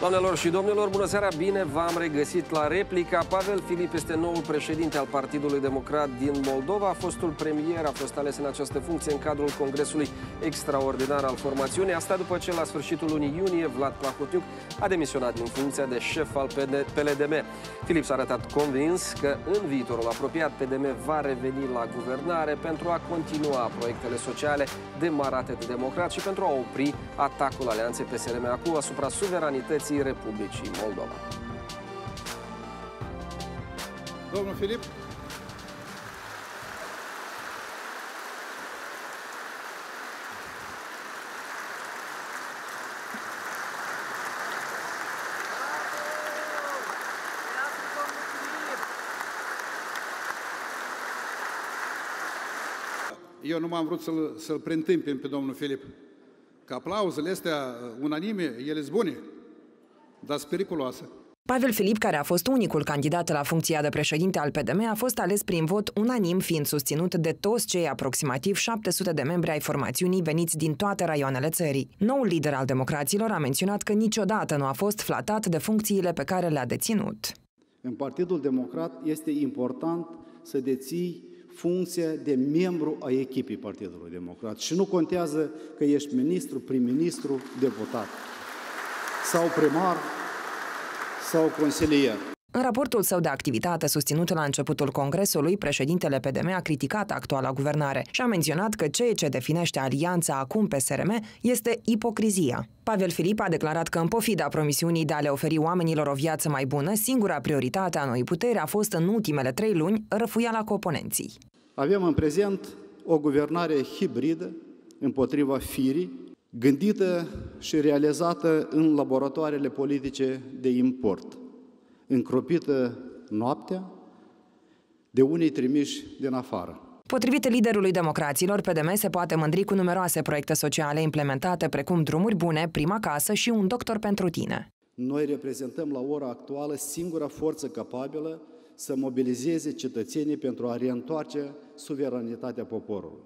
Doamnelor și domnilor, bună seara, bine v-am regăsit la replica. Pavel Filip este noul președinte al Partidului Democrat din Moldova. Fostul premier a fost ales în această funcție în cadrul Congresului Extraordinar al formațiunii. Asta după ce la sfârșitul lunii iunie Vlad Plahotniuc a demisionat din funcția de șef al PLDM. Filip s-a arătat convins că în viitorul apropiat PDM va reveni la guvernare pentru a continua proiectele sociale demarate de democrat și pentru a opri atacul alianței PSRM-ACU asupra suveranității Federației Republicii Moldova. Domnul Filip. Eu nu m-am vrut să-l, să-l preîntâmpin pe domnul Filip. Că aplauzele astea unanime, ele sunt bune dar sunt periculoase. Pavel Filip, care a fost unicul candidat la funcția de președinte al PDM, a fost ales prin vot unanim, fiind susținut de toți cei aproximativ 700 de membri ai formațiunii veniți din toate raioanele țării. Noul lider al democraților a menționat că niciodată nu a fost flatat de funcțiile pe care le-a deținut. În Partidul Democrat este important să deții funcția de membru a echipei Partidului Democrat și nu contează că ești ministru, prim-ministru, deputat sau primar sau consilier. În raportul său de activitate susținut la începutul Congresului, președintele PDM a criticat actuala guvernare și a menționat că ceea ce definește alianța acum PSRM este ipocrizia. Pavel Filip a declarat că în pofida promisiunii de a le oferi oamenilor o viață mai bună, singura prioritate a noi puteri a fost în ultimele trei luni răfuiala cu oponenții. Avem în prezent o guvernare hibridă împotriva firii gândită și realizată în laboratoarele politice de import, încropită noaptea de unii trimiși din afară. Potrivit liderului democraților, PDM se poate mândri cu numeroase proiecte sociale implementate, precum drumuri bune, prima casă și un doctor pentru tine. Noi reprezentăm la ora actuală singura forță capabilă să mobilizeze cetățenii pentru a reîntoarce suveranitatea poporului.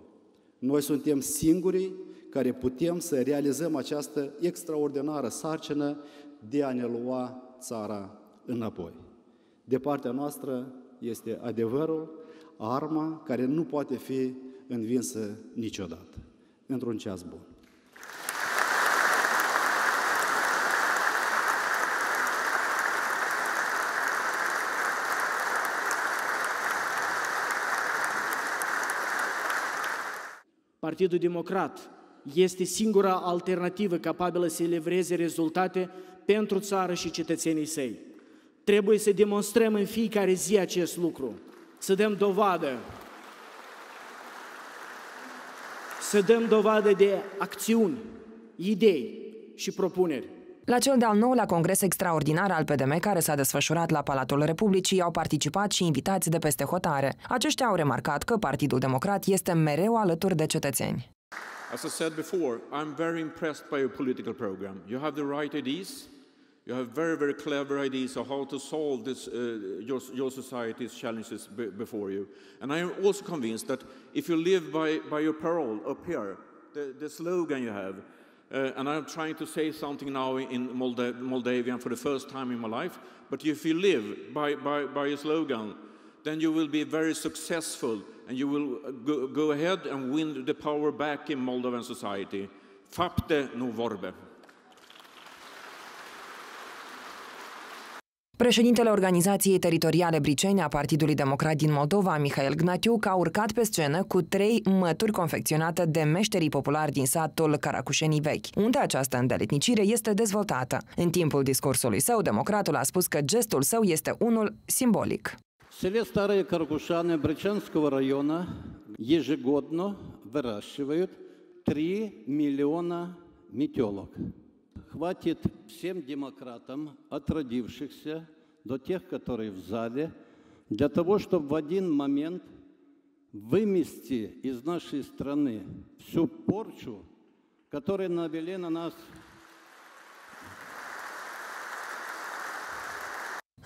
Noi suntem singurii care putem să realizăm această extraordinară sarcină de a ne lua țara înapoi. De partea noastră este adevărul, arma care nu poate fi învinsă niciodată, într-un ceas bun. Partidul Democrat este singura alternativă capabilă să livreze rezultate pentru țară și cetățenii săi. Trebuie să demonstrăm în fiecare zi acest lucru, să dăm dovadă, să dăm dovadă de acțiuni, idei și propuneri. La cel de-al nouălea congres extraordinar al PDM, care s-a desfășurat la Palatul Republicii, au participat și invitați de peste hotare. Aceștia au remarcat că Partidul Democrat este mereu alături de cetățeni. As I said before, I'm very impressed by your political program. You have the right ideas. You have very, very clever ideas of how to solve this, uh, your, your society's challenges before you. And I am also convinced that if you live by, by your parole up here, the, the slogan you have, uh, and I'm trying to say something now in Molda Moldavian for the first time in my life, but if you live by, by, by your slogan, then you will be very successful and you will uh, go, go ahead and win the power back in Moldovan society. Fapte nu vorbe. Președintele Organizației Teritoriale Briceni a Partidului Democrat din Moldova, Mihail Gnatiuc, a urcat pe scenă cu trei mături confecționate de meșterii populari din satul Caracușenii Vechi, unde această îndeletnicire este dezvoltată. În timpul discursului său, democratul a spus că gestul său este unul simbolic. В селе Старые Каркушаны Бричанского района ежегодно выращивают 3 миллиона метелок. Хватит всем демократам, от родившихся до тех, которые в зале, для того, чтобы в один момент вымести из нашей страны всю порчу, которая навели на нас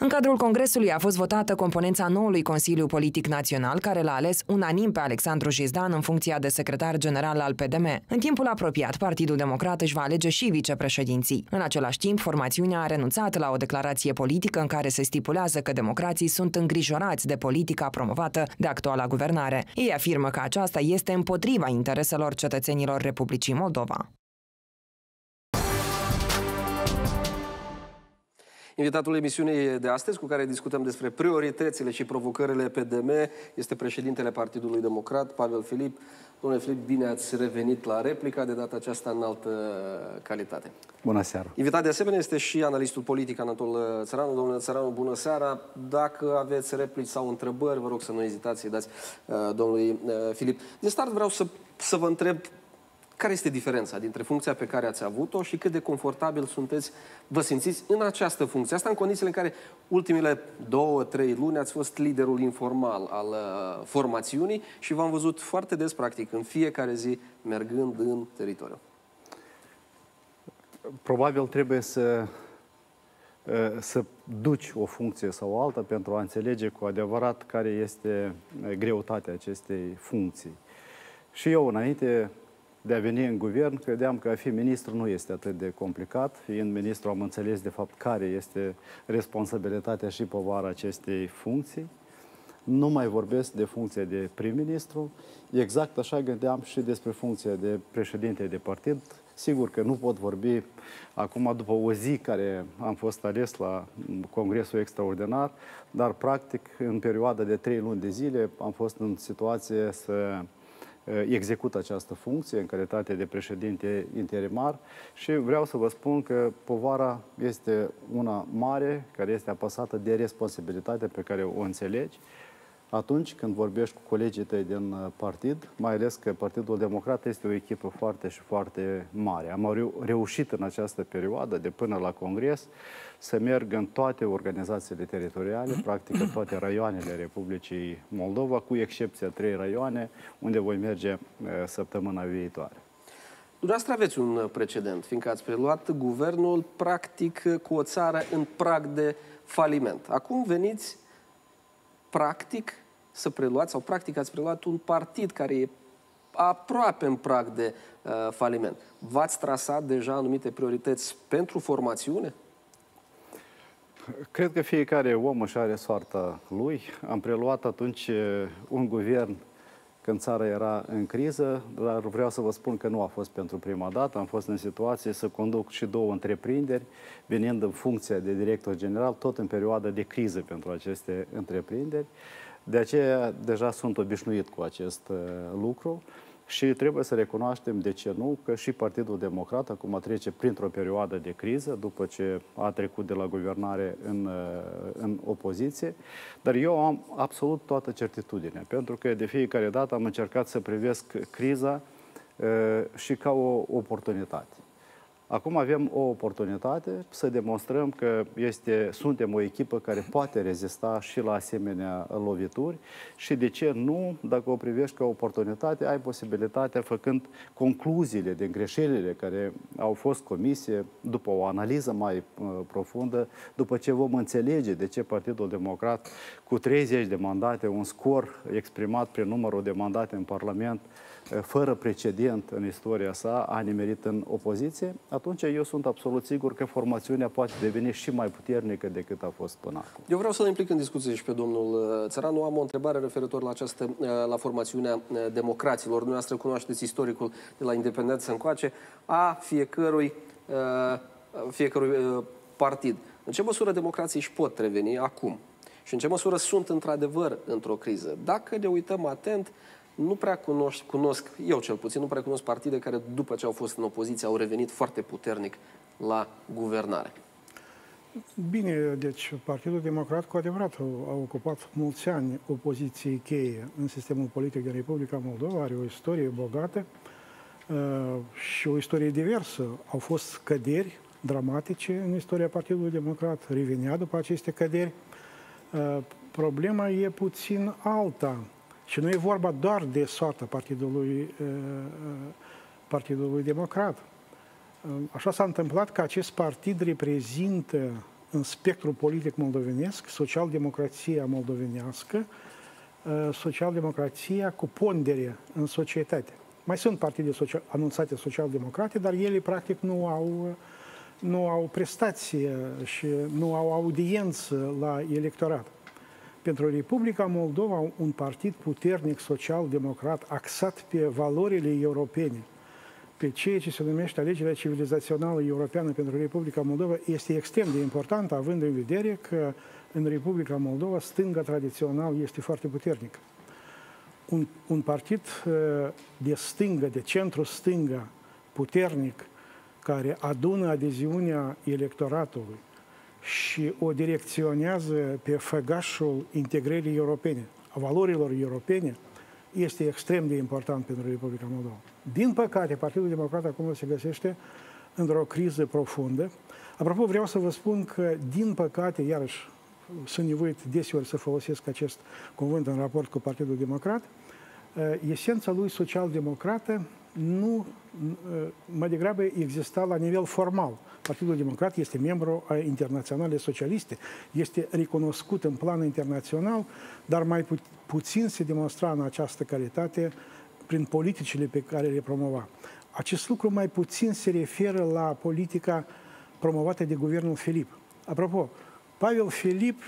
În cadrul Congresului a fost votată componența noului Consiliu Politic Național, care l-a ales unanim pe Alexandru Jizdan în funcția de secretar general al PDM. În timpul apropiat, Partidul Democrat își va alege și vicepreședinții. În același timp, formațiunea a renunțat la o declarație politică în care se stipulează că democrații sunt îngrijorați de politica promovată de actuala guvernare. Ei afirmă că aceasta este împotriva intereselor cetățenilor Republicii Moldova. Invitatul emisiunii de astăzi, cu care discutăm despre prioritățile și provocările PDM, este președintele Partidului Democrat, Pavel Filip. Domnule Filip, bine ați revenit la replica, de data aceasta în altă calitate. Bună seara! Invitat de asemenea este și analistul politic Anatol Țăranu. Domnule Țăranu, bună seara! Dacă aveți replici sau întrebări, vă rog să nu ezitați să-i dați uh, domnului uh, Filip. De start vreau să, să vă întreb care este diferența dintre funcția pe care ați avut-o și cât de confortabil sunteți, vă simțiți în această funcție? Asta în condițiile în care ultimele două, trei luni ați fost liderul informal al uh, formațiunii și v-am văzut foarte des, practic, în fiecare zi, mergând în teritoriu. Probabil trebuie să, uh, să duci o funcție sau alta pentru a înțelege cu adevărat care este uh, greutatea acestei funcții. Și eu, înainte de a veni în guvern, credeam că a fi ministru nu este atât de complicat. Fiind ministru am înțeles de fapt care este responsabilitatea și povara acestei funcții. Nu mai vorbesc de funcția de prim-ministru. Exact așa gândeam și despre funcția de președinte de partid. Sigur că nu pot vorbi acum după o zi care am fost ales la Congresul Extraordinar, dar practic în perioada de trei luni de zile am fost în situație să Uh, execut această funcție în calitate de președinte interimar și vreau să vă spun că povara este una mare, care este apăsată de responsabilitatea pe care o înțelegi atunci când vorbești cu colegii tăi din uh, partid, mai ales că Partidul Democrat este o echipă foarte și foarte mare. Am reușit în această perioadă, de până la Congres, să merg în toate organizațiile teritoriale, practic în toate raioanele Republicii Moldova, cu excepția trei raioane, unde voi merge uh, săptămâna viitoare. Dumneavoastră aveți un uh, precedent, fiindcă ați preluat guvernul practic cu o țară în prag de faliment. Acum veniți practic să preluați, sau practic ați preluat un partid care e aproape în prag de uh, faliment. V-ați trasat deja anumite priorități pentru formațiune? Cred că fiecare om își are soarta lui. Am preluat atunci uh, un guvern când țara era în criză, dar vreau să vă spun că nu a fost pentru prima dată. Am fost în situație să conduc și două întreprinderi, venind în funcție de director general, tot în perioada de criză pentru aceste întreprinderi. De aceea deja sunt obișnuit cu acest uh, lucru. Și trebuie să recunoaștem, de ce nu, că și Partidul Democrat acum trece printr-o perioadă de criză, după ce a trecut de la guvernare în, uh, în opoziție, dar eu am absolut toată certitudinea, pentru că de fiecare dată am încercat să privesc criza uh, și ca o oportunitate. Acum avem o oportunitate să demonstrăm că este, suntem o echipă care poate rezista și la asemenea lovituri. Și de ce nu, dacă o privești ca oportunitate, ai posibilitatea, făcând concluziile din greșelile care au fost comise, după o analiză mai uh, profundă, după ce vom înțelege de ce Partidul Democrat cu 30 de mandate, un scor exprimat prin numărul de mandate în Parlament, fără precedent în istoria sa, a nimerit în opoziție, atunci eu sunt absolut sigur că formațiunea poate deveni și mai puternică decât a fost până acum. Eu vreau să-l implic în discuție și pe domnul uh, Țăranu. Am o întrebare referitor la această, uh, la formațiunea uh, democraților. Dumneavoastră cunoașteți istoricul de la independență încoace a fiecărui, fiecărui partid. În ce măsură democrații își pot reveni acum? Și în ce măsură sunt într-adevăr într-o criză? Dacă ne uităm atent, nu prea cunosc, cunosc, eu cel puțin, nu prea cunosc partide care după ce au fost în opoziție au revenit foarte puternic la guvernare. Bine, deci Partidul Democrat cu adevărat a ocupat mulți ani o poziție cheie în sistemul politic din Republica Moldova, are o istorie bogată uh, și o istorie diversă. Au fost căderi dramatice în istoria Partidului Democrat, revenea după aceste căderi. Uh, problema e puțin alta și nu e vorba doar de soarta Partidului, Partidului Democrat. Așa s-a întâmplat că acest partid reprezintă în spectrul politic moldovenesc, social-democrația moldovenească, uh, social-democrația cu pondere în societate. Mai sunt partide social, anunțate social-democrate, dar ele practic nu au, nu au prestație și nu au audiență la electorat. Pentru Republica Moldova, un partid puternic social-democrat axat pe valorile europene, pe ceea ce se numește alegerea civilizațională europeană pentru Republica Moldova este extrem de important, având în vedere că în Republica Moldova stânga tradițional este foarte puternică. Un, un partid uh, de stângă, de centru-stânga, puternic, care adună adeziunea electoratului și o direcționează pe făgașul integrării europene, a valorilor europene, este extrem de important pentru Republica Moldova. Din păcate, Partidul Democrat acum se găsește într-o criză profundă. Apropo, vreau să vă spun că, din păcate, iarăși, sunt nevoit deseori să folosesc acest cuvânt în raport cu Partidul Democrat, esența lui social-democrată nu, mai degrabă exista la nivel formal. Partidul Democrat este membru a Internaționale Socialiste, este recunoscut în plan internațional, dar mai pu- puțin se demonstra în această calitate prin politicile pe care le promova. Acest lucru mai puțin se referă la politica promovată de guvernul Filip. Apropo, Pavel Filip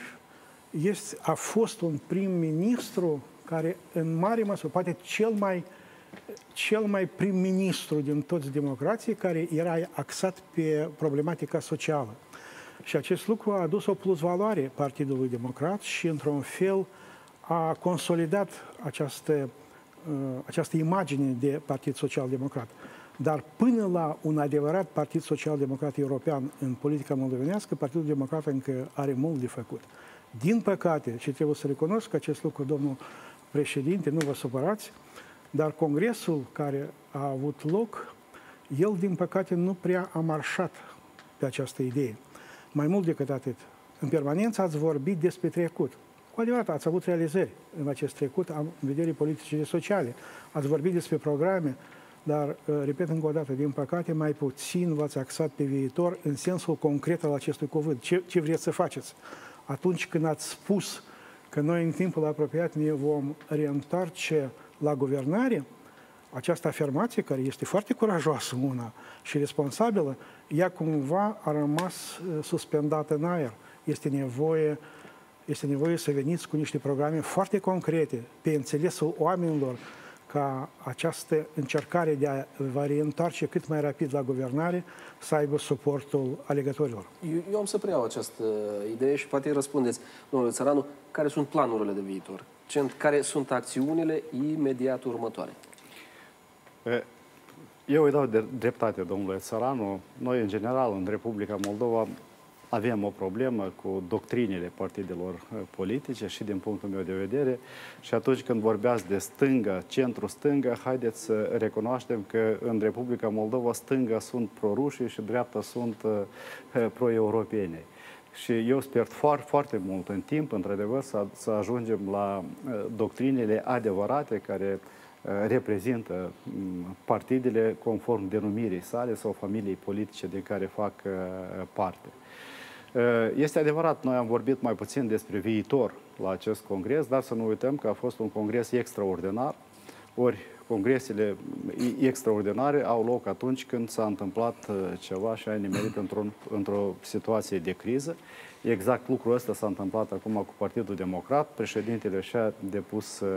este, a fost un prim-ministru care în mare măsură, poate cel mai, cel mai prim-ministru din toți democrații, care era axat pe problematica socială. Și acest lucru a adus o plusvaloare Partidului Democrat și, într-un fel, a consolidat această, uh, această imagine de Partid Social-Democrat. Dar până la un adevărat Partid Social-Democrat European în politica moldovenească, Partidul Democrat încă are mult de făcut. Din păcate, și trebuie să recunosc acest lucru, domnul președinte, nu vă supărați, dar congresul care a avut loc, el, din păcate, nu prea a marșat pe această idee. Mai mult decât atât, în permanență ați vorbit despre trecut. Cu adevărat, ați avut realizări în acest trecut, în vedere politicile sociale. Ați vorbit despre programe, dar, uh, repet încă o dată, din păcate, mai puțin v-ați axat pe viitor în sensul concret al acestui cuvânt. Ce, ce vreți să faceți? Atunci când ați spus că noi în timpul apropiat ne vom reîntoarce la guvernare, această afirmație, care este foarte curajoasă una și responsabilă, ea cumva a rămas uh, suspendată în aer. Este nevoie, este nevoie să veniți cu niște programe foarte concrete pe înțelesul oamenilor, ca această încercare de a vă reîntoarce cât mai rapid la guvernare să aibă suportul alegătorilor. Eu, eu am să preiau această idee și poate răspundeți, domnule Țăranu, care sunt planurile de viitor? Care sunt acțiunile imediat următoare? Eu îi dau de dreptate, domnule Țăranu. Noi, în general, în Republica Moldova, avem o problemă cu doctrinele partidelor uh, politice și din punctul meu de vedere. Și atunci când vorbeați de stânga, centru-stânga, haideți să recunoaștem că în Republica Moldova stânga sunt pro-rușii și dreapta sunt uh, uh, pro-europene. Și eu sper foarte, foarte mult în timp, într-adevăr, să, să ajungem la doctrinele adevărate care reprezintă mm, partidele conform denumirii sale sau familiei politice din care fac parte. Eh, este adevărat, noi am vorbit mai puțin despre viitor la acest congres, dar să nu uităm că a fost un congres extraordinar, ori congresele extraordinare au loc atunci când s-a întâmplat eh, ceva și ai nimerit într-o, într-o situație de criză. Exact lucrul ăsta s-a întâmplat acum cu Partidul Democrat. Președintele și-a depus eh,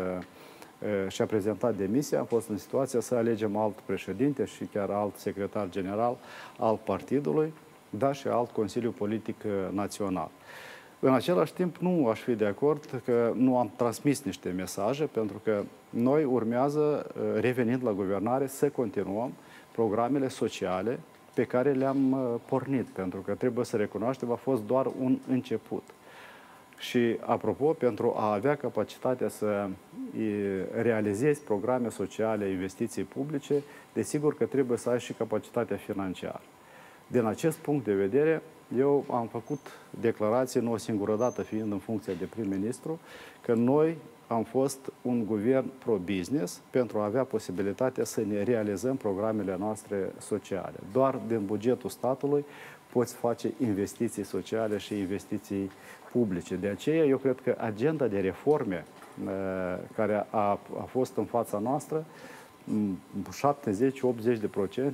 și-a prezentat demisia, a fost în situația să alegem alt președinte și chiar alt secretar general al partidului da și alt Consiliu Politic uh, Național. În același timp, nu aș fi de acord că nu am transmis niște mesaje, pentru că noi urmează, uh, revenind la guvernare, să continuăm programele sociale pe care le-am uh, pornit, pentru că trebuie să recunoaștem, a fost doar un început. Și, apropo, pentru a avea capacitatea să realizezi programe sociale, investiții publice, desigur că trebuie să ai și capacitatea financiară. Din acest punct de vedere, eu am făcut declarație, nu o singură dată fiind în funcție de prim-ministru, că noi am fost un guvern pro-business pentru a avea posibilitatea să ne realizăm programele noastre sociale. Doar din bugetul statului poți face investiții sociale și investiții publice. De aceea, eu cred că agenda de reforme uh, care a, a fost în fața noastră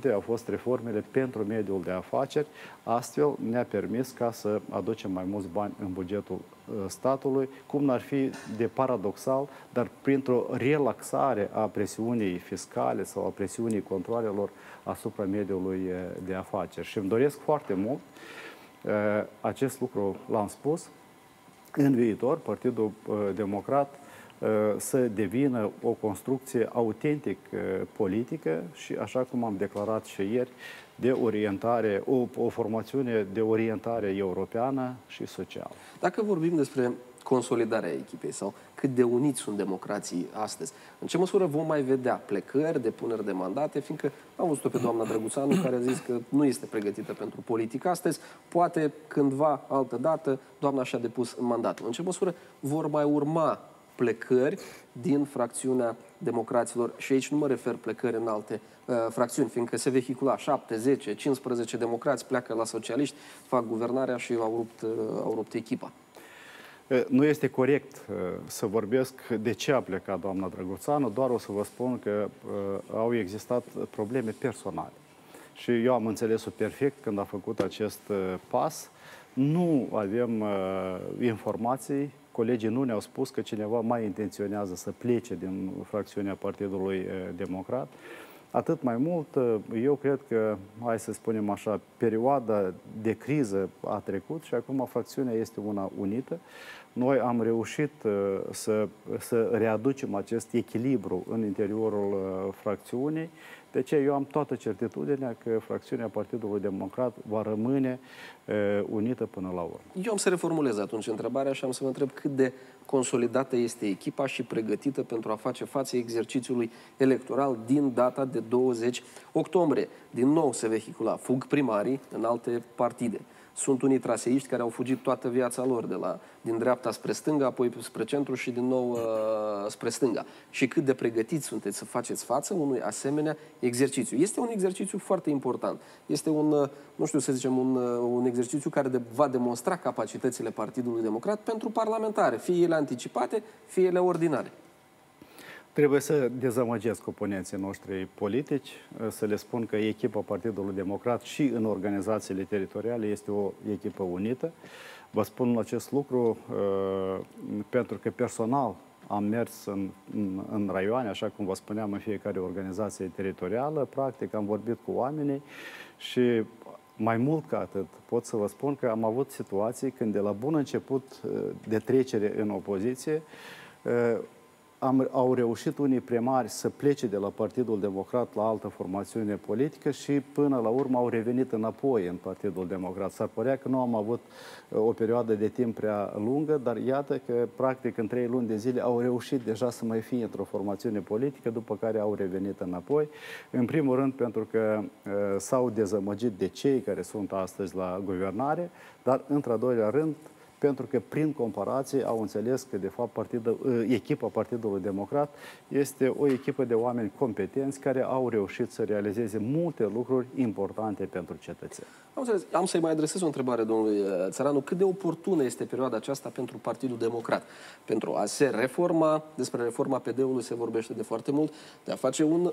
70-80% au fost reformele pentru mediul de afaceri, astfel ne-a permis ca să aducem mai mulți bani în bugetul uh, statului, cum n-ar fi de paradoxal, dar printr-o relaxare a presiunii fiscale sau a presiunii controlelor asupra mediului uh, de afaceri. Și îmi doresc foarte mult, uh, acest lucru l-am spus, în viitor, Partidul Democrat Uh, să devină o construcție autentic uh, politică și, așa cum am declarat și ieri, de orientare, o, o formațiune de orientare europeană și socială. Dacă vorbim despre consolidarea echipei sau cât de uniți sunt democrații astăzi. În ce măsură vom mai vedea plecări, depuneri de mandate, fiindcă am văzut-o pe doamna Drăguțanu care a zis că nu este pregătită pentru politică astăzi, poate cândva, altă dată, doamna și-a depus mandatul. În ce măsură vor mai urma plecări din fracțiunea democraților și aici nu mă refer plecări în alte uh, fracțiuni, fiindcă se vehicula 7, 10, 15 democrați pleacă la socialiști, fac guvernarea și au rupt, uh, au rupt echipa. Uh, nu este corect uh, să vorbesc de ce a plecat doamna Drăguțanu, doar o să vă spun că uh, au existat probleme personale. Și eu am înțeles-o perfect când a făcut acest uh, pas. Nu avem uh, informații colegii nu ne-au spus că cineva mai intenționează să plece din fracțiunea Partidului eh, Democrat. Atât mai mult, eh, eu cred că, hai să spunem așa, perioada de criză a trecut și acum fracțiunea este una unită. Noi am reușit eh, să, să readucem acest echilibru în interiorul fracțiunii de ce eu am toată certitudinea că fracțiunea Partidului Democrat va rămâne e, unită până la urmă. Eu am să reformulez atunci întrebarea și am să vă întreb cât de consolidată este echipa și pregătită pentru a face față exercițiului electoral din data de 20 octombrie. Din nou se vehicula fug primarii în alte partide. Sunt unii traseiști care au fugit toată viața lor de la, din dreapta spre stânga, apoi spre centru și din nou uh, spre stânga. Și cât de pregătiți sunteți să faceți față unui asemenea exercițiu. Este un exercițiu foarte important. Este un, uh, nu știu să zicem, un, uh, un exercițiu care de, va demonstra capacitățile Partidului Democrat pentru parlamentare, fie ele anticipate, fie ele ordinare. Trebuie să dezamăgesc oponenții noștri politici, să le spun că echipa Partidului Democrat și în organizațiile teritoriale este o echipă unită. Vă spun acest lucru uh, pentru că personal am mers în, în, în raioane, așa cum vă spuneam, în fiecare organizație teritorială, practic am vorbit cu oamenii și mai mult ca atât, pot să vă spun că am avut situații când de la bun început uh, de trecere în opoziție, uh, am, au reușit unii primari să plece de la Partidul Democrat la altă formațiune politică și până la urmă au revenit înapoi în Partidul Democrat. S-ar părea că nu am avut uh, o perioadă de timp prea lungă, dar iată că practic în trei luni de zile au reușit deja să mai fie într-o formațiune politică, după care au revenit înapoi. În primul rând pentru că uh, s-au dezamăgit de cei care sunt astăzi la guvernare, dar într-a doilea rând pentru că prin comparație au înțeles că de fapt partidul, ă, echipa Partidului Democrat este o echipă de oameni competenți care au reușit să realizeze multe lucruri importante pentru cetățeni. Am, înțeles. Am să-i mai adresez o întrebare domnului ă, Țăranu. Cât de oportună este perioada aceasta pentru Partidul Democrat? Pentru a se reforma, despre reforma PD-ului se vorbește de foarte mult, de a face un uh,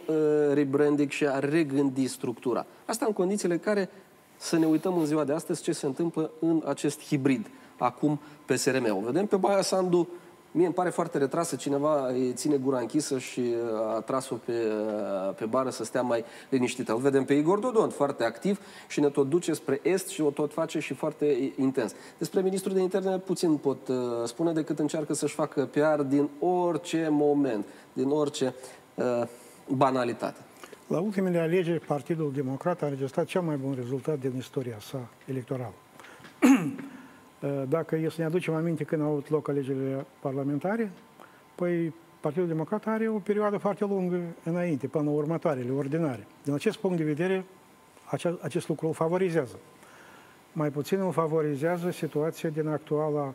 rebranding și a regândi structura. Asta în condițiile care să ne uităm în ziua de astăzi ce se întâmplă în acest hibrid acum pe SRM. O vedem pe Baia Sandu, mie îmi pare foarte retrasă, cineva îi ține gura închisă și uh, a tras-o pe, uh, pe bară să stea mai liniștită. Îl vedem pe Igor Dodon, foarte activ și ne tot duce spre est și o tot face și foarte intens. Despre ministrul de interne puțin pot uh, spune decât încearcă să-și facă PR din orice moment, din orice uh, banalitate. La ultimele alegeri, Partidul Democrat a înregistrat cel mai bun rezultat din istoria sa electorală. Eh, dacă e să ne aducem aminte când au avut loc alegerile parlamentare, păi Partidul Democrat are o perioadă foarte lungă înainte, până următoarele, ordinare. Din acest punct de vedere, acest lucru îl favorizează. Mai puțin îl favorizează situația din actuala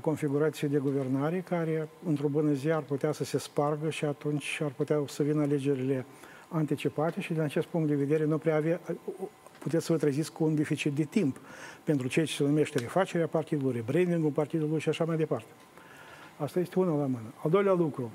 configurație de guvernare care, într-o bună zi, ar putea să se spargă și atunci ar putea să vină alegerile anticipate și din acest punct de vedere nu prea avea, puteți să vă treziți cu un deficit de timp pentru ceea ce se numește refacerea partidului, rebranding-ul partidului și așa mai departe. Asta este una la mână. Al doilea lucru,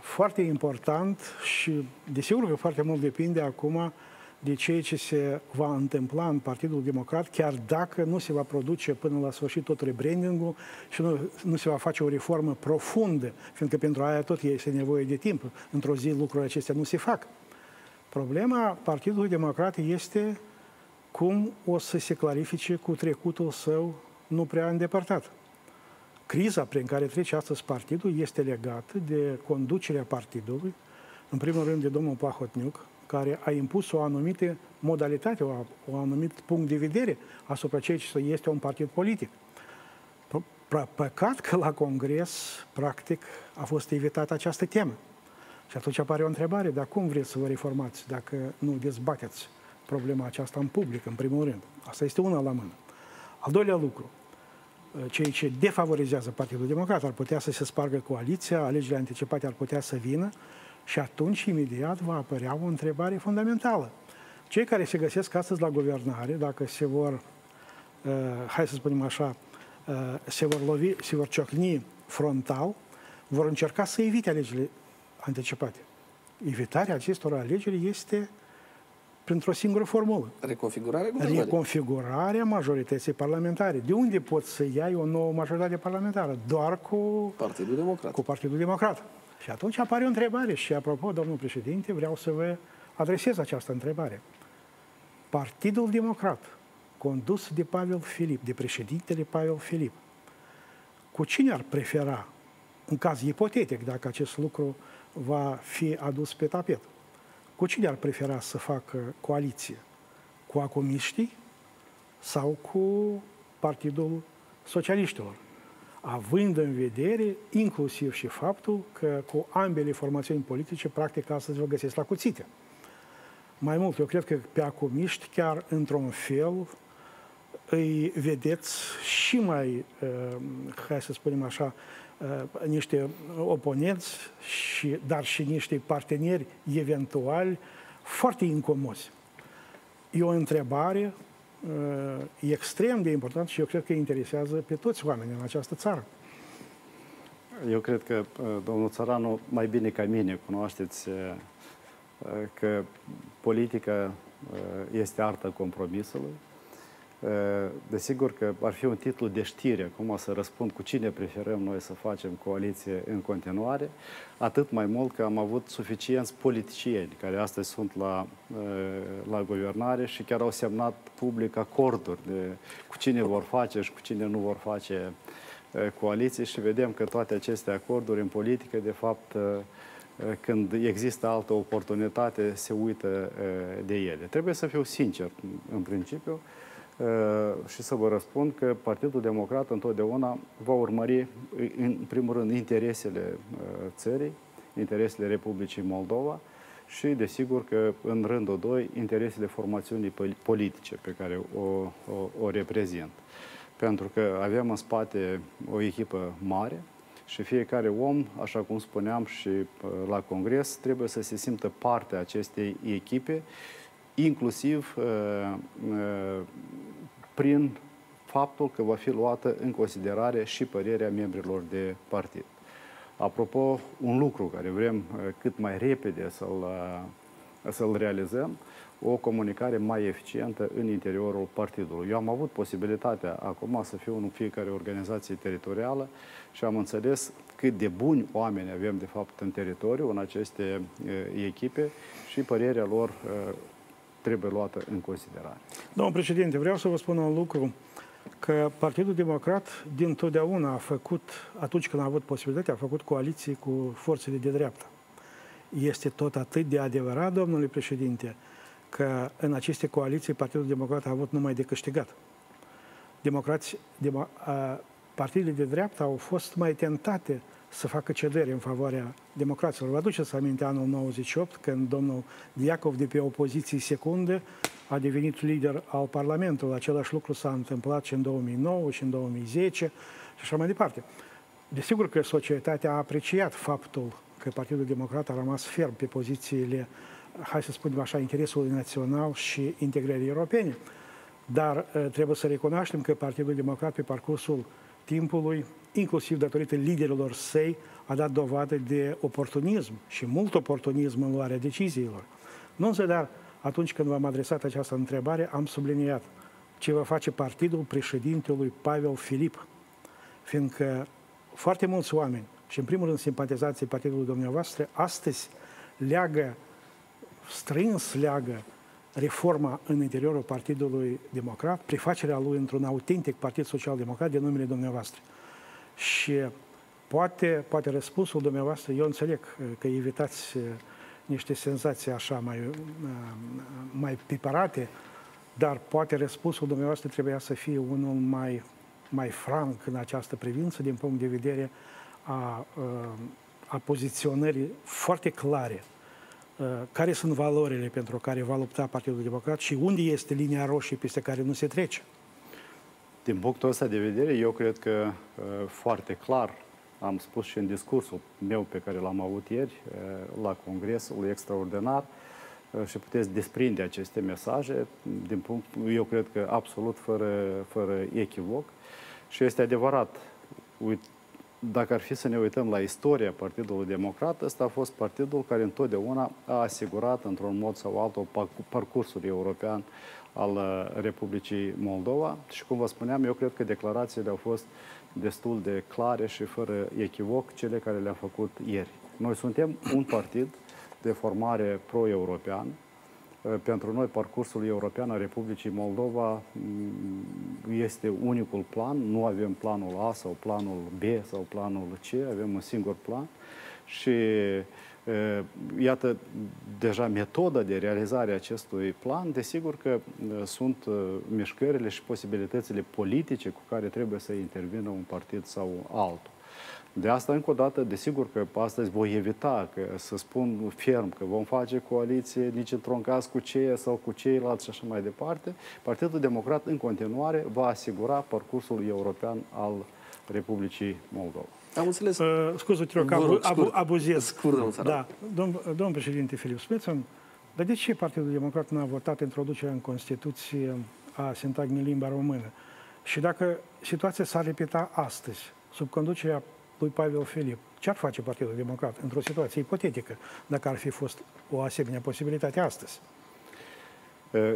foarte important și desigur că foarte mult depinde acum de ceea ce se va întâmpla în Partidul Democrat, chiar dacă nu se va produce până la sfârșit tot rebranding-ul și nu, nu se va face o reformă profundă, fiindcă pentru aia tot este nevoie de timp. Într-o zi lucrurile acestea nu se fac. Problema Partidului Democrat este cum o să se clarifice cu trecutul său nu prea îndepărtat. Criza prin care trece astăzi partidul este legată de conducerea partidului, în primul rând de domnul Pahotniuc, care a impus o anumită modalitate, o, o anumit punct de vedere asupra ceea ce este un partid politic. Păcat că la Congres, practic, a fost evitată această temă. Și atunci apare o întrebare, dar cum vreți să vă reformați dacă nu dezbateți problema aceasta în public, în primul rând? Asta este una la mână. Al doilea lucru, ceea ce defavorizează Partidul Democrat, ar putea să se spargă coaliția, alegerile anticipate ar putea să vină și atunci, imediat, va apărea o întrebare fundamentală. Cei care se găsesc astăzi la guvernare, dacă se vor, uh, hai să spunem așa, uh, se vor lovi, se vor ciocni frontal, vor încerca să evite alegerile anticipate. Evitarea acestor alegeri este printr-o singură formulă. Reconfigurarea guvernării. Reconfigurarea majorității parlamentare. De unde poți să iai o nouă majoritate parlamentară? Doar cu Partidul Democrat. Cu Partidul Democrat. Și atunci apare o întrebare și, apropo, domnul președinte, vreau să vă adresez această întrebare. Partidul Democrat, condus de Pavel Filip, de președintele Pavel Filip, cu cine ar prefera, în caz ipotetic, dacă acest lucru va fi adus pe tapet, cu cine ar prefera să facă coaliție? Cu acumiștii sau cu Partidul Socialiștilor? având în vedere inclusiv și faptul că cu ambele formațiuni politice, practic, astăzi vă găsesc la cuțite. Mai mult, eu cred că pe acumiști, chiar într-un fel, îi vedeți și mai, uh, hai să spunem așa, uh, niște oponenți, și, dar și niște parteneri eventuali foarte incomozi. E o întrebare e extrem de important și eu cred că interesează pe toți oamenii în această țară. Eu cred că domnul Țăranu, mai bine ca mine, cunoașteți că politica este arta compromisului, Desigur că ar fi un titlu de știre, acum să răspund cu cine preferăm noi să facem coaliție în continuare, atât mai mult că am avut suficienți politicieni care astăzi sunt la, la guvernare și chiar au semnat public acorduri de cu cine vor face și cu cine nu vor face coaliții și vedem că toate aceste acorduri în politică, de fapt, când există altă oportunitate, se uită de ele. Trebuie să fiu sincer, în principiu, Uh, și să vă răspund că Partidul Democrat întotdeauna va urmări, în primul rând, interesele uh, țării, interesele Republicii Moldova și, desigur, că în rândul doi, interesele formațiunii politice pe care o, o, o reprezint. Pentru că avem în spate o echipă mare și fiecare om, așa cum spuneam și uh, la Congres, trebuie să se simtă parte a acestei echipe inclusiv uh, uh, prin faptul că va fi luată în considerare și părerea membrilor de partid. Apropo, un lucru care vrem uh, cât mai repede să-l, să-l realizăm, o comunicare mai eficientă în interiorul partidului. Eu am avut posibilitatea acum să fiu în fiecare organizație teritorială și am înțeles cât de buni oameni avem de fapt în teritoriu, în aceste echipe și părerea lor trebuie luată în considerare. Domnul președinte, vreau să vă spun un lucru, că Partidul Democrat din totdeauna a făcut, atunci când a avut posibilitatea, a făcut coaliții cu forțele de dreapta. Este tot atât de adevărat, domnule președinte, că în aceste coaliții Partidul Democrat a avut numai de câștigat. Democrați, demo, a, partidele de dreapta au fost mai tentate să facă cedere în favoarea democraților. Vă aduceți aminte anul 98, când domnul Diacov, de pe opoziție secundă, a devenit lider al Parlamentului. Același lucru s-a întâmplat și în 2009 și în 2010 și așa mai departe. Desigur că societatea a apreciat faptul că Partidul Democrat a rămas ferm pe pozițiile, hai să spunem așa, interesului național și integrării europene. Dar trebuie să recunoaștem că Partidul Democrat pe parcursul timpului, inclusiv datorită liderilor săi, a dat dovadă de oportunism și mult oportunism în luarea deciziilor. Nu însă, dar atunci când v-am adresat această întrebare, am subliniat ce va face partidul președintelui Pavel Filip, fiindcă foarte mulți oameni, și în primul rând simpatizații partidului dumneavoastră, astăzi leagă, strâns leagă reforma în interiorul Partidului Democrat, prefacerea lui într-un autentic Partid Social-Democrat de numele dumneavoastră. Și poate, poate răspunsul dumneavoastră, eu înțeleg că evitați uh, niște senzații așa mai, uh, mai piparate, dar poate răspunsul dumneavoastră trebuia să fie unul mai, mai franc în această privință, din punct de vedere a, uh, a poziționării foarte clare Uh, care sunt valorile pentru care va lupta Partidul Democrat și unde este linia roșie peste care nu se trece? Din punctul ăsta de vedere, eu cred că uh, foarte clar am spus și în discursul meu pe care l-am avut ieri uh, la Congresul Extraordinar și puteți desprinde aceste mesaje, din punct, eu cred că absolut fără, fără echivoc. Și este adevărat, uit, dacă ar fi să ne uităm la istoria Partidului Democrat, ăsta a fost partidul care întotdeauna a asigurat, într-un mod sau altul, parcursul european al uh, Republicii Moldova. Și, cum vă spuneam, eu cred că declarațiile au fost destul de clare și fără echivoc cele care le-am făcut ieri. Noi suntem un partid de formare pro-european, Uh, pentru noi, parcursul european al Republicii Moldova mm, este unicul plan. Nu avem planul A sau planul B sau planul C, avem un singur plan. Și uh, iată, deja metoda de realizare a acestui plan, desigur că uh, sunt mișcările și posibilitățile politice cu care trebuie să intervină un partid sau altul. De asta, încă o dată, desigur că astăzi voi evita că, să spun ferm că vom face coaliție nici într-un caz cu ceea sau cu ceilalți și așa mai departe. Partidul Democrat, în continuare, va asigura parcursul european al Republicii Moldova. Am înțeles. Uh, scuze, te rog, abu, abu, abuzez. Scurt, da. Domn, domn președinte Filip, spuneți dar de ce Partidul Democrat nu a votat introducerea în Constituție a sintagmei limba română? Și dacă situația s-ar repeta astăzi, sub conducerea lui Pavel Filip. Ce ar face Partidul Democrat într-o situație ipotetică, dacă ar fi fost o asemenea posibilitate astăzi?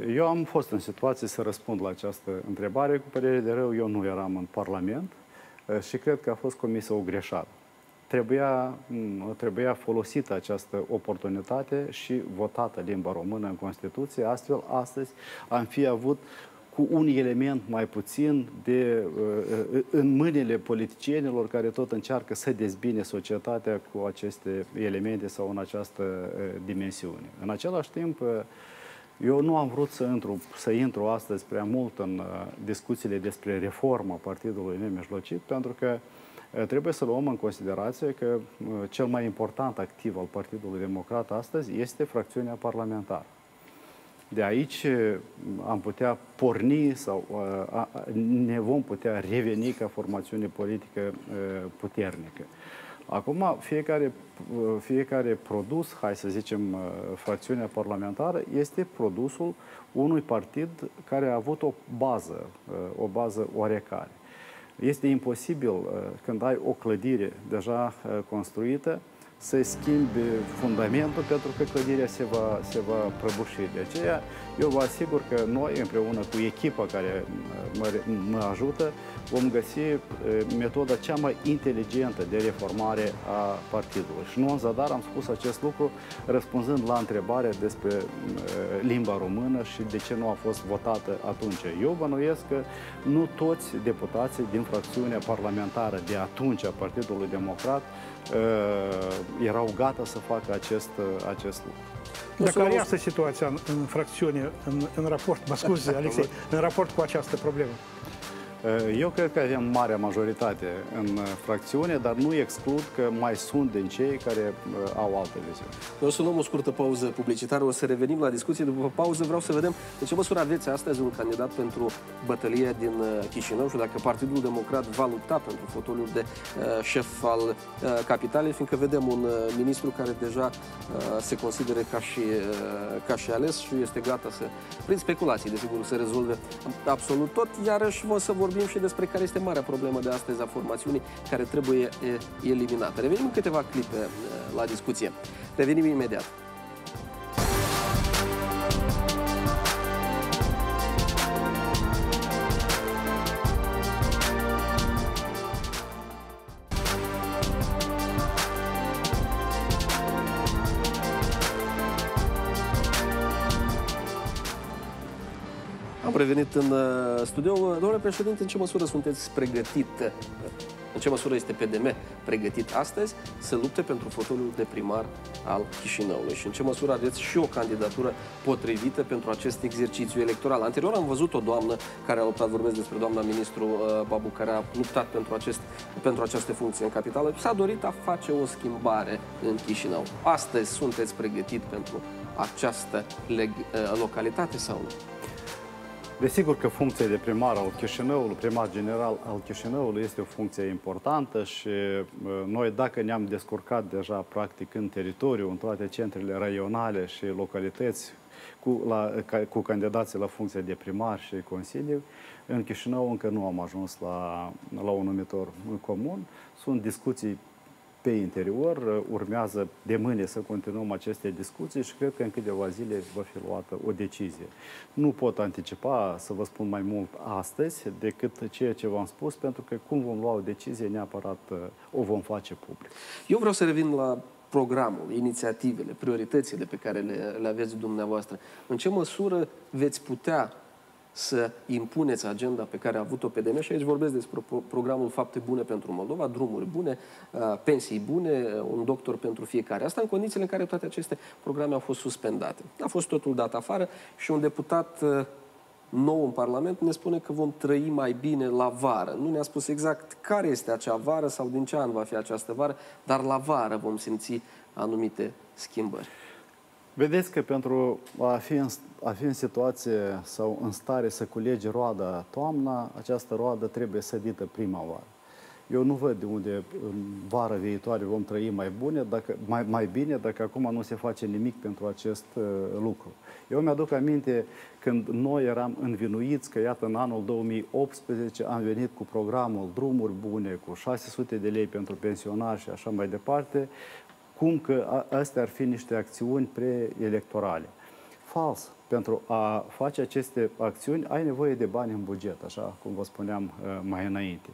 Eu am fost în situație să răspund la această întrebare. Cu părere de rău, eu nu eram în Parlament și cred că a fost comisă o greșeală. Trebuia, trebuia folosită această oportunitate și votată limba română în Constituție. Astfel, astăzi am fi avut cu un element mai puțin de, uh, în mâinile politicienilor care tot încearcă să dezbine societatea cu aceste elemente sau în această uh, dimensiune. În același timp, uh, eu nu am vrut să intru, să intru astăzi prea mult în discuțiile despre reforma Partidului Nemijlocit, pentru că trebuie să luăm în considerație că cel mai important activ al Partidului Democrat astăzi este fracțiunea parlamentară. De aici am putea porni sau ne vom putea reveni ca formațiune politică puternică. Acum, fiecare, fiecare produs, hai să zicem, fracțiunea parlamentară, este produsul unui partid care a avut o bază, o bază oarecare. Este imposibil, când ai o clădire deja construită, să schimbi fundamentul pentru că clădirea se va, se va prăbuși. De aceea, eu vă asigur că noi, împreună cu echipa care mă, mă ajută, vom găsi metoda cea mai inteligentă de reformare a partidului. Și nu în zadar am spus acest lucru răspunzând la întrebarea despre limba română și de ce nu a fost votată atunci. Eu bănuiesc că nu toți deputații din fracțiunea parlamentară de atunci a Partidului Democrat uh, erau gata să facă acest, uh, acest lucru. Dar care este situația în, în fracțiune, în, în raport, mă scuze, Alexei, în raport cu această problemă? Uh, eu cred că avem marea majoritate în uh, fracțiune, dar nu exclud că mai sunt din cei care uh, au alte viziuni. Noi o să luăm o scurtă pauză publicitară, o să revenim la discuție. După pauză vreau să vedem în ce măsură aveți astăzi un candidat pentru bătălia din Chișinău și dacă Partidul Democrat va lupta pentru fotoliul de șef al capitalei, fiindcă vedem un ministru care deja se consideră ca și, ca și ales și este gata să, prin speculații, desigur, să rezolve absolut tot. Iarăși o să vorbim și despre care este marea problemă de astăzi a formațiunii care trebuie eliminată. Revenim în câteva clipe la discuție. Revenim imediat. Revenit în uh, studio. Domnule președinte, în ce măsură sunteți pregătit, în ce măsură este PDM pregătit astăzi să lupte pentru fotoliul de primar al Chișinăului și în ce măsură aveți și o candidatură potrivită pentru acest exercițiu electoral. Anterior am văzut o doamnă care a luptat, vorbesc despre doamna ministru uh, Babu, care a luptat pentru, acest, pentru această funcție în capitală. S-a dorit a face o schimbare în Chișinău. Astăzi sunteți pregătit pentru această uh, localitate sau nu? Desigur că funcția de primar al Chișinăului, primar general al Chișinăului, este o funcție importantă și uh, noi dacă ne-am descurcat deja practic în teritoriu, în toate centrele raionale și localități cu, la, cu candidații la funcția de primar și consiliu, în Chișinău încă nu am ajuns la, la un numitor comun. Sunt discuții pe interior. Urmează de mâine să continuăm aceste discuții și cred că în câteva zile va fi luată o decizie. Nu pot anticipa să vă spun mai mult astăzi decât ceea ce v-am spus, pentru că cum vom lua o decizie, neapărat o vom face public. Eu vreau să revin la programul, inițiativele, prioritățile pe care le, le aveți dumneavoastră. În ce măsură veți putea să impuneți agenda pe care a avut-o PDM și aici vorbesc despre programul Fapte Bune pentru Moldova, drumuri bune, uh, pensii bune, uh, un doctor pentru fiecare. Asta în condițiile în care toate aceste programe au fost suspendate. A fost totul dat afară și un deputat uh, nou în Parlament ne spune că vom trăi mai bine la vară. Nu ne-a spus exact care este acea vară sau din ce an va fi această vară, dar la vară vom simți anumite schimbări. Vedeți că pentru a fi, în, a fi în situație sau în stare să culege roada toamna, această roadă trebuie sădită primăvară. Eu nu văd de unde în vara viitoare vom trăi mai, bune, dacă, mai, mai bine dacă acum nu se face nimic pentru acest uh, lucru. Eu mi-aduc aminte când noi eram învinuiți că, iată, în anul 2018 am venit cu programul Drumuri Bune, cu 600 de lei pentru pensionari și așa mai departe, cum că astea ar fi niște acțiuni preelectorale. Fals. Pentru a face aceste acțiuni ai nevoie de bani în buget, așa cum vă spuneam uh, mai înainte.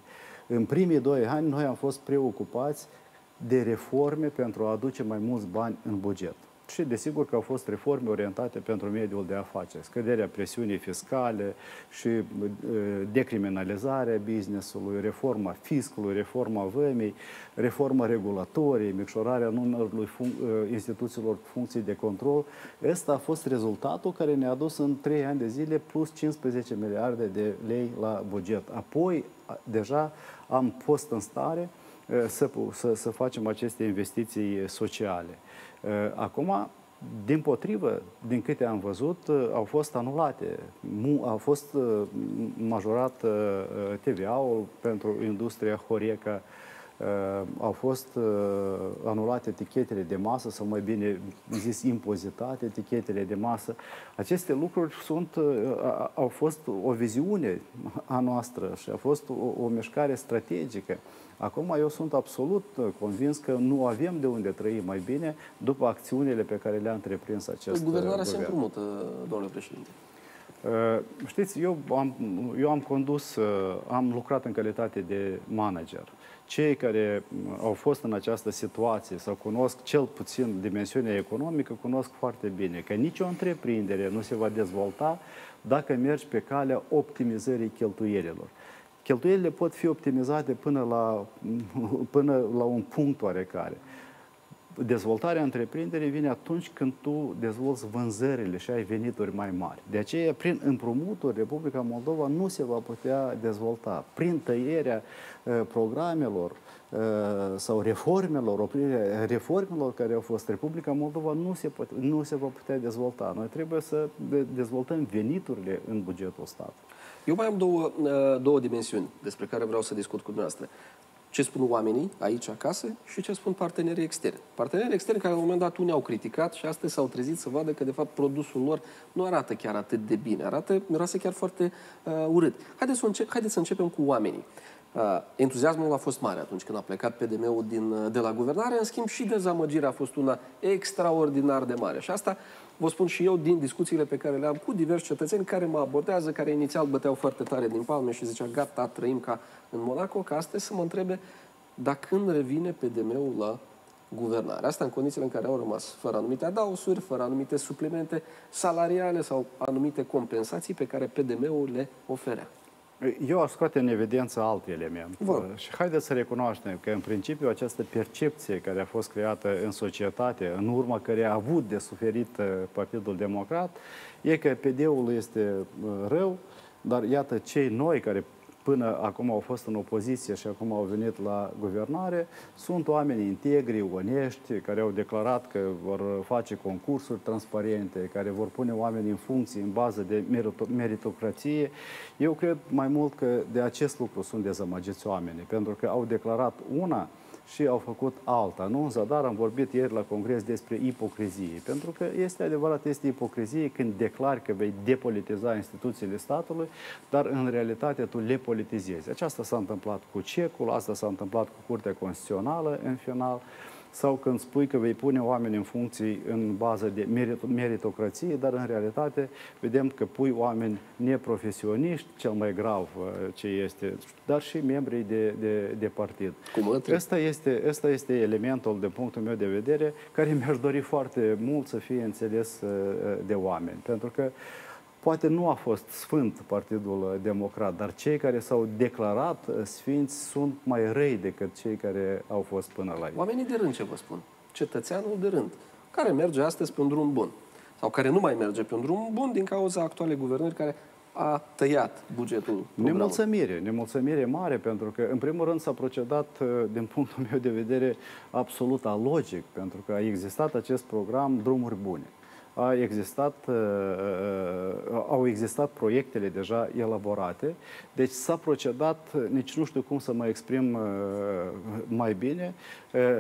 În primii doi ani noi am fost preocupați de reforme pentru a aduce mai mulți bani în buget și desigur că au fost reforme orientate pentru mediul de afaceri, scăderea presiunii fiscale și uh, decriminalizarea businessului, reforma fiscului, reforma vămii, reforma regulatorii, micșorarea numărului fun- uh, instituțiilor funcții de control. Ăsta a fost rezultatul care ne-a dus în 3 ani de zile plus 15 miliarde de lei la buget. Apoi, deja am fost în stare uh, să, să, să facem aceste investiții sociale. Uh, acum, din potrivă, din câte am văzut, uh, au fost anulate, au fost uh, majorat TVA-ul pentru industria Horeca, au fost anulate etichetele de masă, sau mai bine zis impozitate etichetele de masă. Aceste lucruri sunt, au fost o viziune a noastră și a fost o, o mișcare strategică. Acum eu sunt absolut uh, convins că nu avem de unde trăi mai bine după acțiunile pe care le-a întreprins acest păi, Guvernarea se împrumută, domnule președinte. Uh, știți, eu am, eu am condus, uh, am lucrat în calitate de manager. Cei care au fost în această situație sau cunosc cel puțin dimensiunea economică, cunosc foarte bine că nicio întreprindere nu se va dezvolta dacă mergi pe calea optimizării cheltuielilor. Cheltuielile pot fi optimizate până la, până la un punct oarecare. dezvoltarea întreprinderii vine atunci când tu dezvolți vânzările și ai venituri mai mari. De aceea, prin împrumuturi, Republica Moldova nu se va putea dezvolta. Prin tăierea uh, programelor uh, sau reformelor, oprirea reformelor care au fost, Republica Moldova nu se, poate, nu se va putea dezvolta. Noi trebuie să dezvoltăm veniturile în bugetul statului. Eu mai am două, uh, două dimensiuni despre care vreau să discut cu dumneavoastră ce spun oamenii aici acasă și ce spun partenerii externi. Partenerii externi care la un moment dat unii au criticat și astăzi s-au trezit să vadă că de fapt produsul lor nu arată chiar atât de bine, arată, miroase chiar foarte uh, urât. Haideți să, încep, haideți să începem cu oamenii. Uh, entuziasmul a fost mare atunci când a plecat PDM-ul din, uh, de la guvernare, în schimb și dezamăgirea a fost una extraordinar de mare. Și asta vă spun și eu din discuțiile pe care le-am cu diversi cetățeni care mă abordează, care inițial băteau foarte tare din palme și zicea gata, trăim ca în Monaco, ca astăzi să mă întrebe dar când revine PDM-ul la guvernare. Asta în condițiile în care au rămas fără anumite adausuri, fără anumite suplimente salariale sau anumite compensații pe care PDM-ul le oferea. Eu aș scoate în evidență alt element. Bun. Și haideți să recunoaștem că, în principiu, această percepție care a fost creată în societate, în urma care a avut de suferit uh, Partidul Democrat, e că PD-ul este uh, rău, dar iată, cei noi care până acum au fost în opoziție și acum au venit la guvernare, sunt oameni integri, onești, care au declarat că vor face concursuri transparente, care vor pune oameni în funcție în bază de meritocrație. Eu cred mai mult că de acest lucru sunt dezamăgiți oamenii, pentru că au declarat una, și au făcut alta. Nu în zadar am vorbit ieri la Congres despre ipocrizie, pentru că este adevărat, este ipocrizie când declari că vei depolitiza instituțiile statului, dar în realitate tu le politizezi. Aceasta s-a întâmplat cu CECul, asta s-a întâmplat cu Curtea Constituțională în final sau când spui că vei pune oameni în funcții în bază de meritocrație, dar în realitate vedem că pui oameni neprofesioniști, cel mai grav uh, ce este, dar și membrii de, de, de partid. Cum ăsta este, ăsta este elementul, de punctul meu de vedere, care mi-aș dori foarte mult să fie înțeles uh, de oameni. Pentru că Poate nu a fost sfânt Partidul Democrat, dar cei care s-au declarat sfinți sunt mai răi decât cei care au fost până la ei. Oamenii de rând, ce vă spun? Cetățeanul de rând, care merge astăzi pe un drum bun sau care nu mai merge pe un drum bun din cauza actualei guvernări care a tăiat bugetul Nemulțămire, nemulțămire mare, pentru că, în primul rând, s-a procedat, din punctul meu de vedere, absolut alogic, pentru că a existat acest program Drumuri Bune a existat, uh, uh, au existat proiectele deja elaborate, deci s-a procedat, nici nu știu cum să mă exprim uh, mai bine,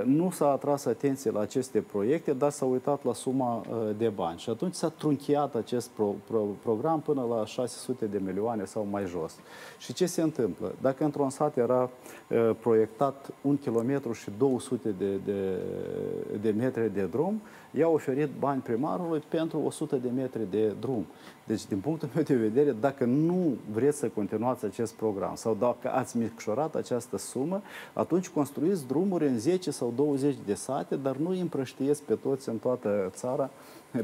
nu s-a atras atenție la aceste proiecte, dar s-a uitat la suma de bani. Și atunci s-a trunchiat acest pro, pro, program până la 600 de milioane sau mai jos. Și ce se întâmplă? Dacă într-un sat era proiectat un kilometru și 200 de, de, de metri de drum, i-a oferit bani primarului pentru 100 de metri de drum. Deci, din punctul meu de vedere, dacă nu vreți să continuați acest program sau dacă ați micșorat această sumă, atunci construiți drumuri în 10 sau 20 de sate, dar nu îi împrăștiesc pe toți în toată țara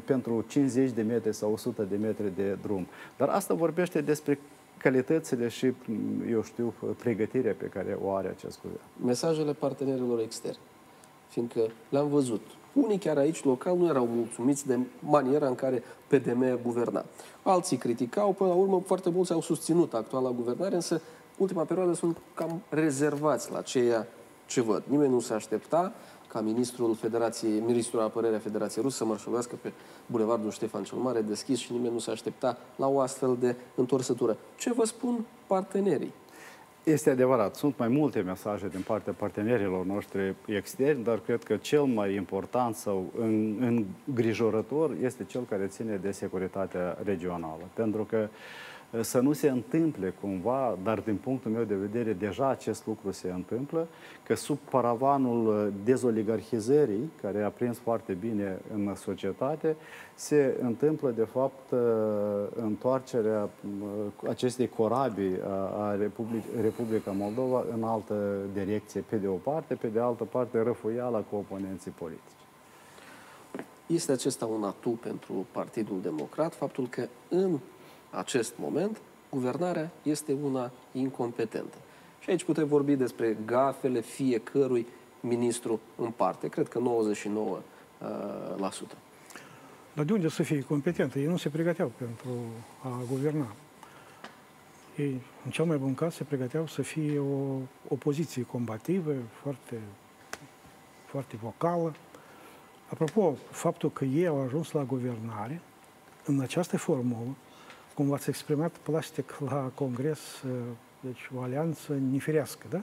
pentru 50 de metri sau 100 de metri de drum. Dar asta vorbește despre calitățile și, eu știu, pregătirea pe care o are acest guvern. Mesajele partenerilor externi, fiindcă le-am văzut unii chiar aici, local, nu erau mulțumiți de maniera în care PDM guverna. Alții criticau, până la urmă foarte mulți au susținut actuala guvernare, însă ultima perioadă sunt cam rezervați la ceea ce văd. Nimeni nu se aștepta ca ministrul Federației, ministrul apărării Federației Rusă să mărșăluiască pe bulevardul Ștefan cel Mare deschis și nimeni nu se aștepta la o astfel de întorsătură. Ce vă spun partenerii? Este adevărat, sunt mai multe mesaje din partea partenerilor noștri externi, dar cred că cel mai important sau îngrijorător este cel care ține de securitatea regională. Pentru că uh, să nu se întâmple cumva, dar din punctul meu de vedere deja acest lucru se întâmplă, că sub paravanul dezoligarhizării, care a prins foarte bine în societate, se întâmplă de fapt întoarcerea uh, acestei corabii a Republic Republica Moldova în altă direcție, pe de o parte, pe de altă parte răfuiala cu oponenții politici. Este acesta un atu pentru Partidul Democrat, faptul că în acest moment, guvernarea este una incompetentă. Și aici putem vorbi despre gafele fiecărui ministru în parte. Cred că 99%. La sută. Dar de unde să fie competentă? Ei nu se pregăteau pentru a guverna. Ei, în cel mai bun caz, se pregăteau să fie o opoziție combativă, foarte, foarte vocală. Apropo, faptul că ei au ajuns la guvernare, în această formulă, cum v-ați exprimat plastic la Congres, deci o alianță nefirească, da?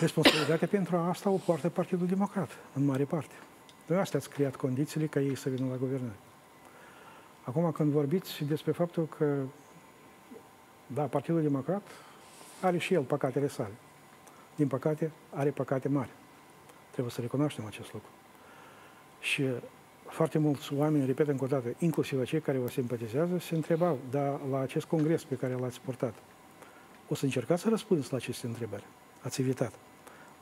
Responsabilitatea pentru asta o poartă Partidul Democrat, în mare parte. Noi astea ați creat condițiile ca ei să vină la guvernare. Acum, când vorbiți despre faptul că, da, Partidul Democrat are și el păcatele sale. Din păcate, are păcate mari. Trebuie să recunoaștem acest lucru. Și foarte mulți oameni, repet încă o dată, inclusiv cei care vă simpatizează, se întrebau, dar la acest congres pe care l-ați purtat, o să încercați să răspundeți la aceste întrebări. Ați evitat.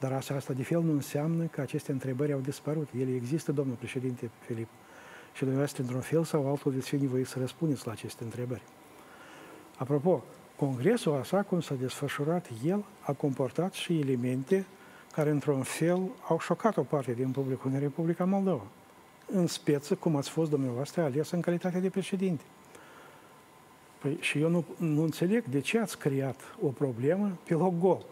Dar asta, asta de fel nu înseamnă că aceste întrebări au dispărut. Ele există, domnul președinte Filip. Și dumneavoastră, într-un fel sau altul, veți fi nevoit să răspundeți la aceste întrebări. Apropo, Congresul, așa cum s-a desfășurat el, a comportat și elemente care, într-un fel, au șocat o parte din publicul în Republica Moldova. În speță, cum ați fost dumneavoastră ales în calitate de președinte. Păi, și eu nu, nu înțeleg de ce ați creat o problemă pe loc gol.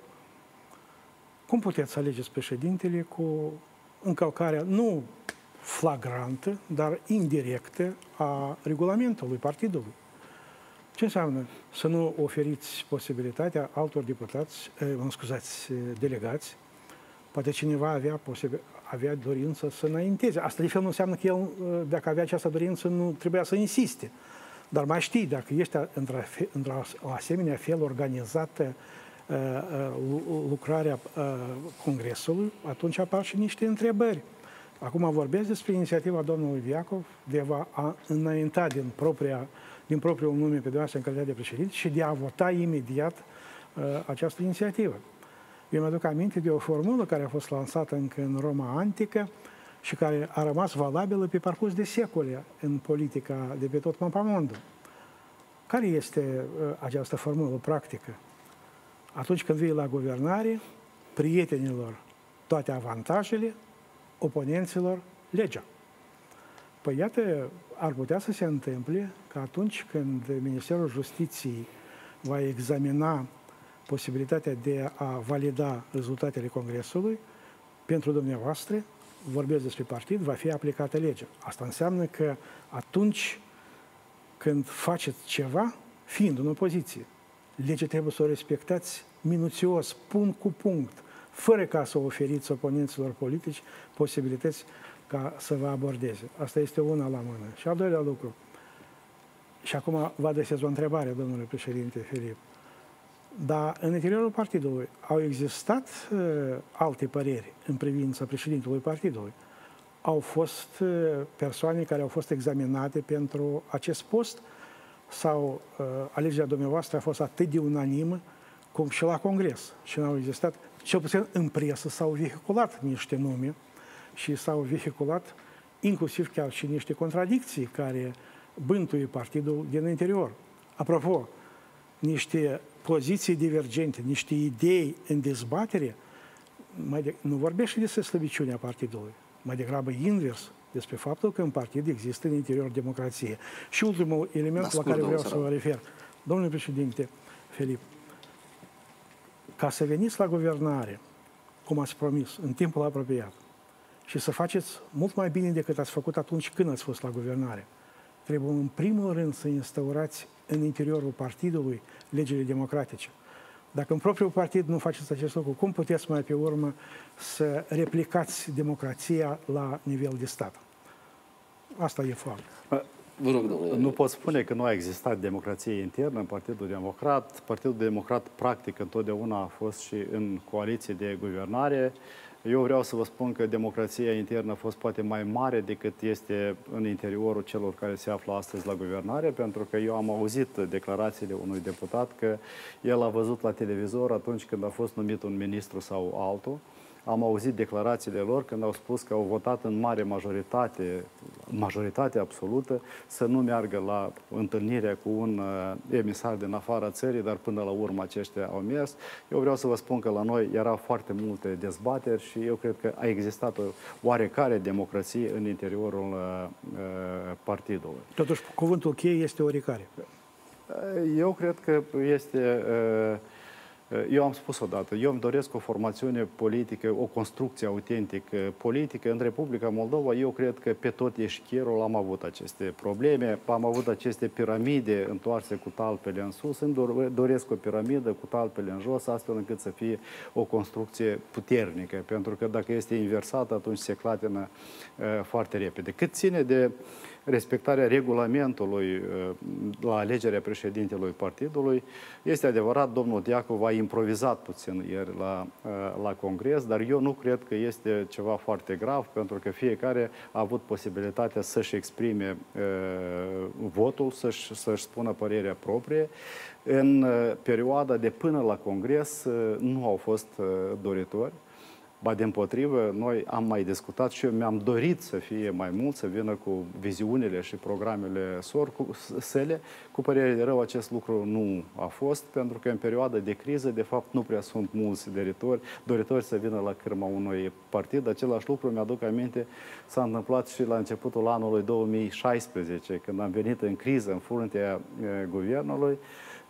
Cum puteți să alegeți președintele cu încălcarea nu flagrantă, dar indirectă a regulamentului partidului? Ce înseamnă să nu oferiți posibilitatea altor deputați, eh, mă scuzați, eh, delegați, poate cineva avea, posibil, avea dorință să înainteze. Asta de fel nu înseamnă că el, eh, dacă avea această dorință, nu trebuia să insiste. Dar mai știi, dacă ești într-o asemenea fel organizată Uh, uh, lucrarea uh, Congresului, atunci apar și niște întrebări. Acum vorbesc despre inițiativa domnului Viacov de a înainta din, propria, din propriul nume pe dumneavoastră în calitate de președinte și de a vota imediat uh, această inițiativă. Eu mă aduc aminte de o formulă care a fost lansată încă în Roma Antică și care a rămas valabilă pe parcurs de secole în politica de pe tot mapamondul. Care este uh, această formulă practică? Atunci când vii la guvernare, prietenilor toate avantajele, oponenților legea. Păi iată, ar putea să se întâmple că atunci când Ministerul Justiției va examina posibilitatea de a valida rezultatele Congresului, pentru dumneavoastră, vorbesc despre partid, va fi aplicată legea. Asta înseamnă că atunci când faceți ceva, fiind în opoziție, legea trebuie să o respectați minuțios, punct cu punct, fără ca să oferiți oponenților politici posibilități ca să vă abordeze. Asta este una la mână. Și al doilea lucru, și acum vă adresez o întrebare, domnule președinte Filip, dar în interiorul partidului au existat uh, alte păreri în privința președintelui partidului. Au fost uh, persoane care au fost examinate pentru acest post sau uh, alegerea dumneavoastră a fost atât de unanimă cum și la Congres. Și n-au existat, cel puțin în presă s-au vehiculat niște nume și s-au vehiculat inclusiv chiar și niște contradicții care bântuie partidul din interior. Apropo, niște poziții divergente, niște idei în dezbatere, mai de, nu vorbește despre slăbiciunea partidului, mai degrabă invers, despre faptul că în partid există în interior democrație. Și ultimul element da, la care vreau să vă refer. Domnule președinte Filip, ca să veniți la guvernare, cum ați promis, în timpul apropiat, și să faceți mult mai bine decât ați făcut atunci când ați fost la guvernare, trebuie în primul rând să instaurați în interiorul partidului legile democratice. Dacă în propriul partid nu faceți acest lucru, cum puteți mai pe urmă să replicați democrația la nivel de stat? Asta e foarte. Vă rog, domnule. Nu pot spune că nu a existat democrație internă în Partidul Democrat. Partidul Democrat, practic, întotdeauna a fost și în coaliție de guvernare. Eu vreau să vă spun că democrația internă a fost poate mai mare decât este în interiorul celor care se află astăzi la guvernare, pentru că eu am auzit declarațiile unui deputat că el a văzut la televizor atunci când a fost numit un ministru sau altul, am auzit declarațiile lor când au spus că au votat în mare majoritate majoritate absolută, să nu meargă la întâlnirea cu un uh, emisar din afara țării, dar până la urmă aceștia au mers. Eu vreau să vă spun că la noi erau foarte multe dezbateri și eu cred că a existat o oarecare democrație în interiorul uh, uh partidului. Totuși, cuvântul cheie este oricare. Eu cred că este uh, eu am spus odată, eu îmi doresc o formațiune politică, o construcție autentică politică. În Republica Moldova, eu cred că pe tot eșchierul am avut aceste probleme, am avut aceste piramide întoarse cu talpele în sus, îmi doresc o piramidă cu talpele în jos, astfel încât să fie o construcție puternică, pentru că dacă este inversată, atunci se clatină uh, foarte repede. Cât ține de uh, respectarea regulamentului uh, la alegerea președintelui partidului. Este adevărat, domnul Diacov a improvizat puțin ieri la, uh, la congres, dar eu nu cred că este ceva foarte grav, pentru că fiecare a avut posibilitatea să-și exprime uh, votul, să-și, să-și spună părerea proprie. În perioada de până la congres nu au fost doritori. Ba de împotrivă, noi am mai discutat și eu mi-am dorit să fie mai mult, să vină cu viziunile și programele SOR, cu, sele. Cu părere de rău, acest lucru nu a fost, pentru că în perioada de criză, de fapt, nu prea sunt mulți doritori, doritori să vină la cârma unui partid. Același lucru, mi-aduc aminte, s-a întâmplat și la începutul anului 2016, când am venit în criză, în fruntea guvernului,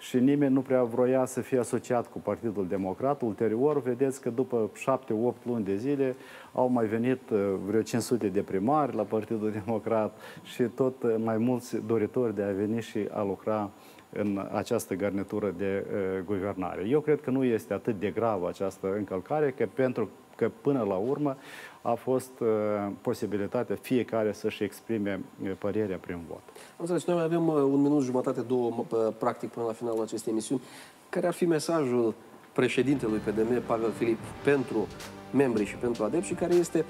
și nimeni nu prea vroia să fie asociat cu Partidul Democrat. Ulterior, vedeți că după șapte, opt luni de zile au mai venit uh, vreo 500 de primari la Partidul Democrat și tot uh, mai mulți doritori de a veni și a lucra în această garnitură de uh, guvernare. Eu cred că nu este atât de gravă această încălcare, că pentru că până la urmă a fost uh, posibilitatea fiecare să-și exprime uh, părerea prin vot. Am înțeles, noi mai avem uh, un minut jumătate, două, practic, până la finalul acestei emisiuni. Care ar fi mesajul președintelui PDM, Pavel Filip, pentru membrii și pentru adepți și care este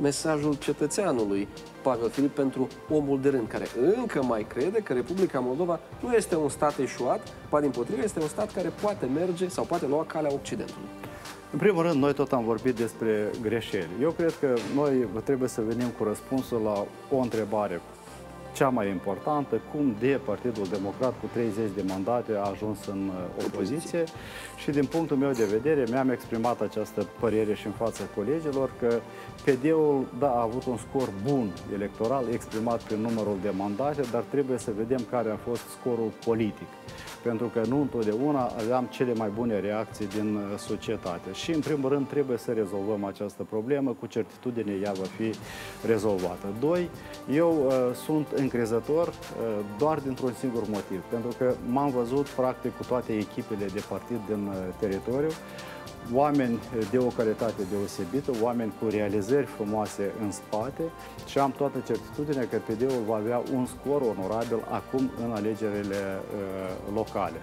mesajul cetățeanului Pavel Filip pentru omul de rând, care încă mai crede că Republica Moldova nu este un stat eșuat, pa din potrivă, este un stat care poate merge sau poate lua calea Occidentului. În primul rând, noi tot am vorbit despre greșeli. Eu cred că noi trebuie să venim cu răspunsul la o întrebare cea mai importantă, cum de Partidul Democrat cu 30 de mandate a ajuns în uh, opoziție? Și din punctul meu de vedere mi-am exprimat această părere și în fața colegilor că PD-ul, da, a avut un scor bun electoral exprimat prin numărul de mandate, dar trebuie să vedem care a fost scorul politic pentru că nu întotdeauna aveam cele mai bune reacții din uh, societate. Și, în primul rând, trebuie să rezolvăm această problemă, cu certitudine ea va fi rezolvată. Doi, eu uh, sunt încrezător uh, doar dintr-un singur motiv, pentru că m-am văzut, practic, cu toate echipele de partid din uh, teritoriu, oameni de o calitate deosebită, oameni cu realizări frumoase în spate și am toată certitudinea că PD-ul va avea un scor onorabil acum în alegerile uh, locale.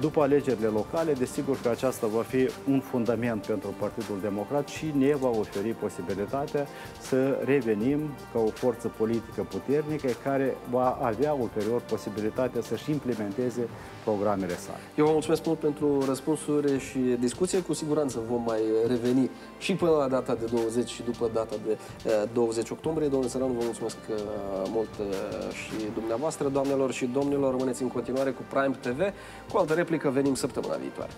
După alegerile locale, desigur că aceasta va fi un fundament pentru Partidul Democrat și ne va oferi posibilitatea să revenim ca o forță politică puternică care va avea ulterior posibilitatea să-și implementeze programele sale. Eu vă mulțumesc mult pentru răspunsuri și discuție. Cu siguranță vom mai reveni și până la data de 20 și după data de 20 eh, octombrie. Domnule Săranu, vă mulțumesc eh, mult eh, și dumneavoastră, doamnelor și domnilor. Rămâneți în continuare cu Prime TV. Cu altă replică venim săptămâna viitoare.